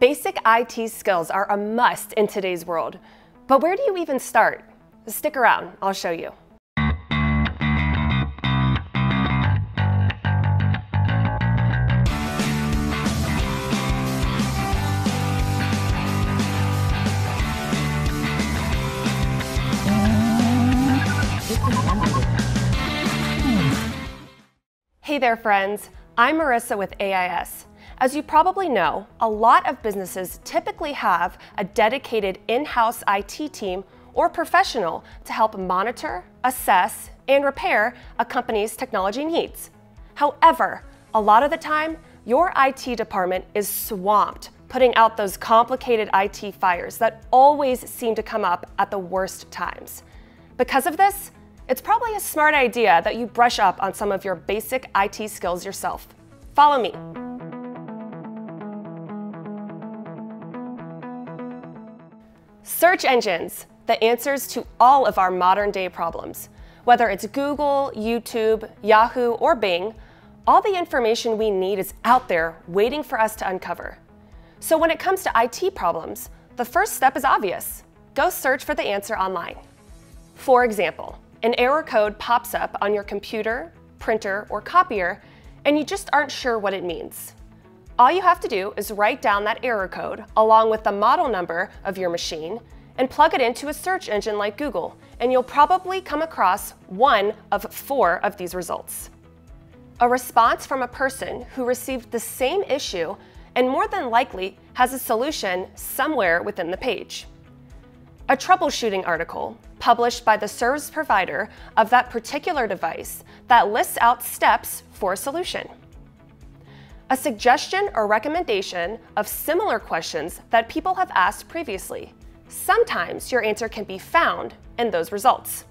Basic IT skills are a must in today's world. But where do you even start? Stick around, I'll show you. Hey there, friends. I'm Marissa with AIS. As you probably know, a lot of businesses typically have a dedicated in-house IT team or professional to help monitor, assess, and repair a company's technology needs. However, a lot of the time, your IT department is swamped putting out those complicated IT fires that always seem to come up at the worst times. Because of this, it's probably a smart idea that you brush up on some of your basic IT skills yourself. Follow me. Search engines, the answers to all of our modern day problems. Whether it's Google, YouTube, Yahoo, or Bing, all the information we need is out there waiting for us to uncover. So when it comes to IT problems, the first step is obvious. Go search for the answer online. For example, an error code pops up on your computer, printer, or copier, and you just aren't sure what it means. All you have to do is write down that error code along with the model number of your machine and plug it into a search engine like Google, and you'll probably come across one of four of these results. A response from a person who received the same issue and more than likely has a solution somewhere within the page a troubleshooting article published by the service provider of that particular device that lists out steps for a solution. A suggestion or recommendation of similar questions that people have asked previously. Sometimes your answer can be found in those results.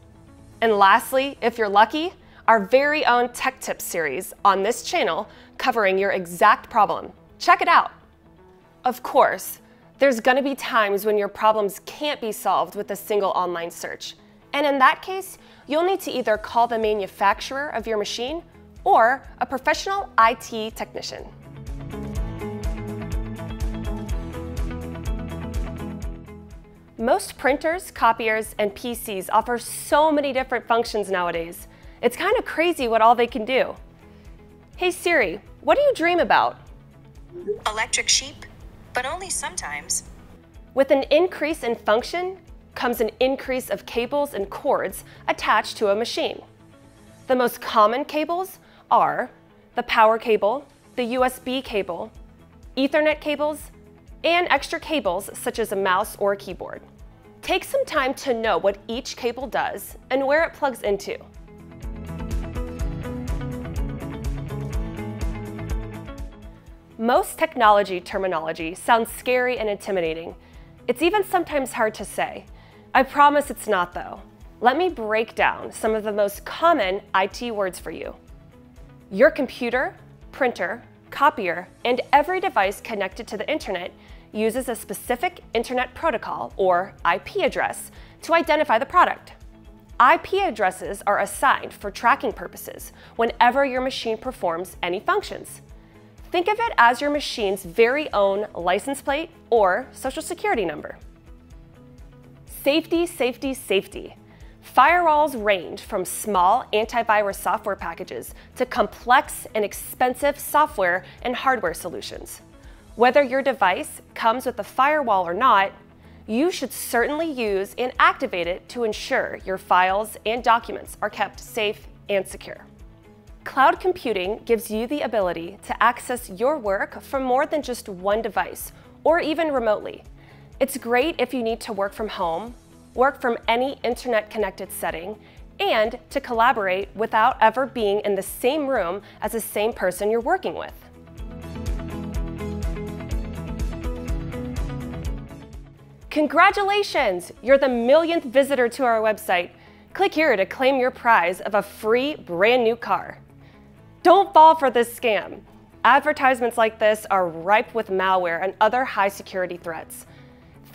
And lastly, if you're lucky, our very own Tech Tips series on this channel covering your exact problem. Check it out. Of course, there's gonna be times when your problems can't be solved with a single online search. And in that case, you'll need to either call the manufacturer of your machine or a professional IT technician. Most printers, copiers, and PCs offer so many different functions nowadays. It's kind of crazy what all they can do. Hey Siri, what do you dream about? Electric sheep but only sometimes. With an increase in function comes an increase of cables and cords attached to a machine. The most common cables are the power cable, the USB cable, Ethernet cables, and extra cables such as a mouse or a keyboard. Take some time to know what each cable does and where it plugs into. Most technology terminology sounds scary and intimidating. It's even sometimes hard to say. I promise it's not though. Let me break down some of the most common IT words for you. Your computer, printer, copier, and every device connected to the internet uses a specific Internet Protocol, or IP address, to identify the product. IP addresses are assigned for tracking purposes whenever your machine performs any functions. Think of it as your machine's very own license plate or social security number. Safety, safety, safety. Firewalls range from small antivirus software packages to complex and expensive software and hardware solutions. Whether your device comes with a firewall or not, you should certainly use and activate it to ensure your files and documents are kept safe and secure. Cloud computing gives you the ability to access your work from more than just one device, or even remotely. It's great if you need to work from home, work from any internet connected setting, and to collaborate without ever being in the same room as the same person you're working with. Congratulations! You're the millionth visitor to our website. Click here to claim your prize of a free brand new car. Don't fall for this scam. Advertisements like this are ripe with malware and other high security threats.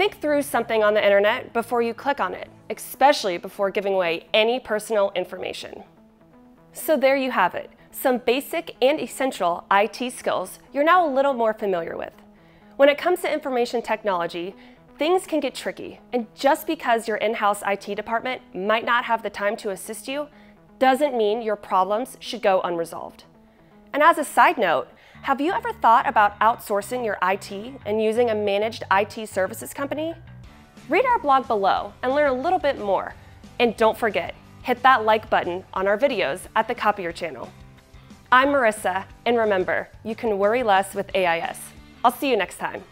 Think through something on the internet before you click on it, especially before giving away any personal information. So there you have it, some basic and essential IT skills you're now a little more familiar with. When it comes to information technology, things can get tricky, and just because your in-house IT department might not have the time to assist you, doesn't mean your problems should go unresolved. And as a side note, have you ever thought about outsourcing your IT and using a managed IT services company? Read our blog below and learn a little bit more. And don't forget, hit that like button on our videos at the Copier channel. I'm Marissa, and remember, you can worry less with AIS. I'll see you next time.